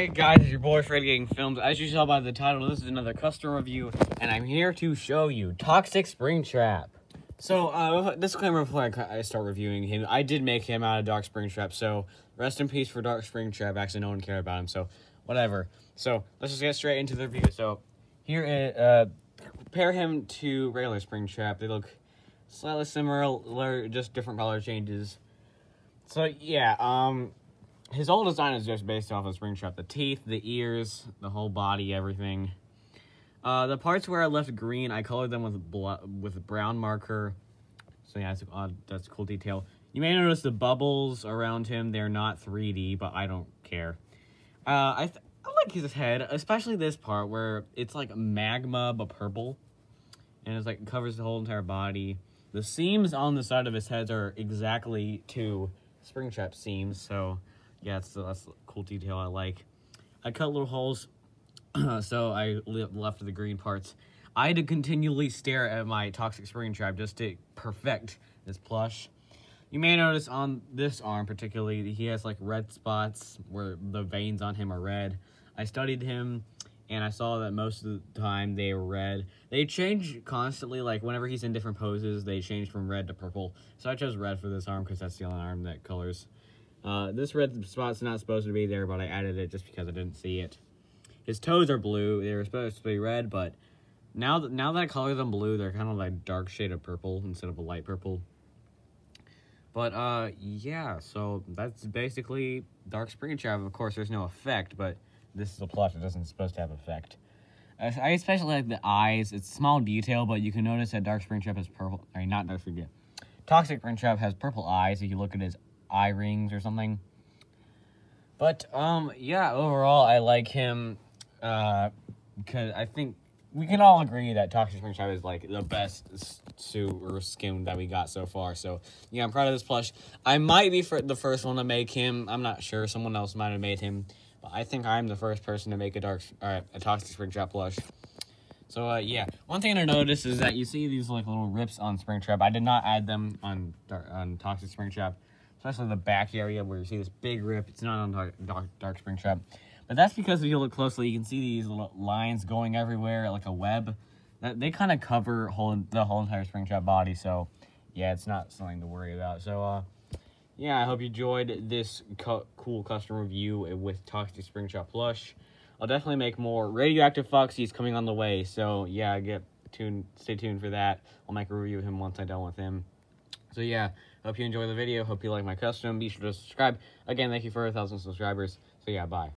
Hey guys, it's your boy Freddy Gang Films. As you saw by the title, this is another custom review, and I'm here to show you Toxic Springtrap. So, uh, disclaimer before I, start reviewing him, I did make him out of Dark Springtrap, so rest in peace for Dark Springtrap. Actually, no one cared about him, so whatever. So, let's just get straight into the review. So, here, is, uh, compare him to regular Springtrap. They look slightly similar, just different color changes. So, yeah, um, his whole design is just based off of Springtrap. The teeth, the ears, the whole body, everything. Uh, the parts where I left green, I colored them with with brown marker. So yeah, that's, uh, that's a cool detail. You may notice the bubbles around him. They're not 3D, but I don't care. Uh, I, I like his head, especially this part where it's like magma but purple. And it's like covers the whole entire body. The seams on the side of his head are exactly two Springtrap seams, so yeah, that's, that's a cool detail I like. I cut little holes, so I left the green parts. I had to continually stare at my Toxic Springtrap just to perfect this plush. You may notice on this arm particularly, he has like red spots where the veins on him are red. I studied him and I saw that most of the time they were red. They change constantly, like whenever he's in different poses, they change from red to purple. So I chose red for this arm because that's the only arm that colors. Uh, this red spot's not supposed to be there, but I added it just because I didn't see it. His toes are blue. They were supposed to be red, but now that, now that I color them blue, they're kind of like dark shade of purple instead of a light purple. But, uh, yeah, so that's basically Dark Spring Springtrap. Of course, there's no effect, but this is a plush. It doesn't supposed to have effect. I especially like the eyes. It's small detail, but you can notice that Dark Springtrap has purple. I mean, not Dark Springtrap. Toxic Springtrap has purple eyes. If you look at his eye rings or something. But, um, yeah, overall, I like him, uh, because I think we can all agree that Toxic Spring Springtrap is, like, the best suit or skin that we got so far. So, yeah, I'm proud of this plush. I might be for the first one to make him. I'm not sure. Someone else might have made him. But I think I'm the first person to make a dark, uh, a Toxic Springtrap plush. So, uh, yeah. One thing I noticed is that you see these, like, little rips on Springtrap. I did not add them on, on Toxic Springtrap especially the back area where you see this big rip. It's not on dark, dark, dark Springtrap. But that's because if you look closely, you can see these little lines going everywhere like a web. That They kind of cover whole, the whole entire Springtrap body, so yeah, it's not something to worry about. So, uh, yeah, I hope you enjoyed this co cool custom review with Toxic Springtrap Plush. I'll definitely make more Radioactive Foxy's coming on the way, so yeah, get tuned, stay tuned for that. I'll make a review of him once I'm done with him. So yeah, hope you enjoy the video. Hope you like my custom. Be sure to subscribe. Again, thank you for a thousand subscribers. So yeah, bye.